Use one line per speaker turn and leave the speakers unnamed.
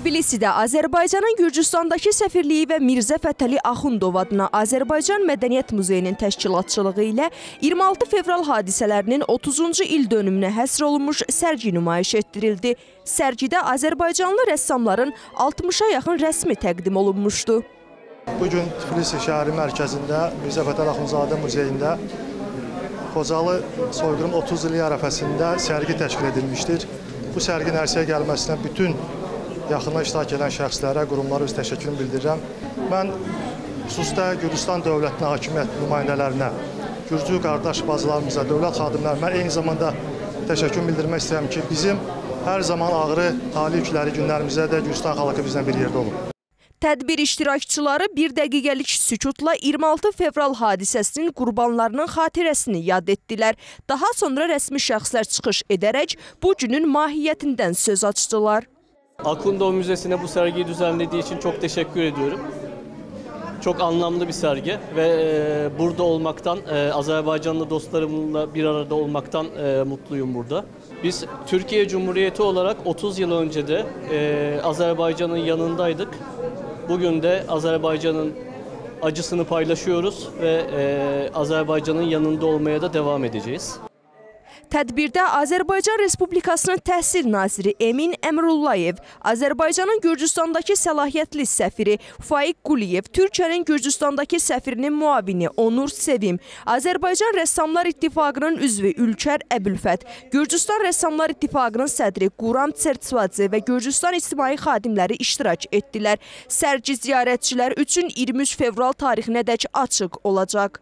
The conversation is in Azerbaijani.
Tbilisidə Azərbaycanın Gürcüstandakı səfirliyi və Mirzə Fətəli Axundov adına Azərbaycan Mədəniyyət Muzeyinin təşkilatçılığı ilə 26 fevral hadisələrinin 30-cu il dönümünə həsr olunmuş sərgi nümayiş etdirildi. Sərgidə Azərbaycanlı rəssamların 60-a yaxın rəsmi təqdim olunmuşdu.
Bugün Tbilisi şəhəri mərkəzində Mirzə Fətəli Axundzadə muzeyində Xocalı soyqırım 30 ili ərəfəsində sərgi təşkil edilmişdir. Bu sərgin ərsəyə gəlməsinə bütün yaxından iştirak edən şəxslərə, qurumlara öz təşəkkürümü bildirirəm. Mən xüsusdə Gürcüstan dövlətinin hakimiyyət nümayəndələrinə, Gürcü qardaş bacılarımıza, dövlət xadimlərimə eyni zamanda təşəkkür bildirmək istəyirəm ki, bizim hər zaman ağrı, tali yükləri günlərimizdə də Gürcüstan xalqı bizlə bir yerdə olub.
Tədbir iştirakçıları bir dəqiqəlik sükutla 26 fevral hadisəsinin qurbanlarının xatirəsini yad etdilər. Daha sonra rəsmi şəxslər çıxış edərək bu günün mahiyyətindən söz açdılar.
Akundov Müzesi'ne bu sergiyi düzenlediği için çok teşekkür ediyorum. Çok anlamlı bir sergi ve e, burada olmaktan, e, Azerbaycanlı dostlarımla bir arada olmaktan e, mutluyum burada. Biz Türkiye Cumhuriyeti olarak 30 yıl önce de Azerbaycan'ın yanındaydık. Bugün de Azerbaycan'ın acısını paylaşıyoruz ve Azerbaycan'ın yanında olmaya da devam edeceğiz.
Tədbirdə Azərbaycan Respublikasının Təhsil naziri Emin Əmrullayev, Azərbaycanın Gürcüstandakı səlahiyyətli səfiri Faiq Quliyev, Türkiyənin Gürcüstandakı səfirinin muavini Onur Sevim, Azərbaycan Rəssamlar İttifaqının üzvü Ülkər Əbülfət, Gürcüstan Rəssamlar İttifaqının sədri Quram Çertsvadze və Gürcüstan ictimai xadimləri iştirak etdilər. Sərgi ziyarətçilər üçün 23 fevral tarixinədək açıq olacaq.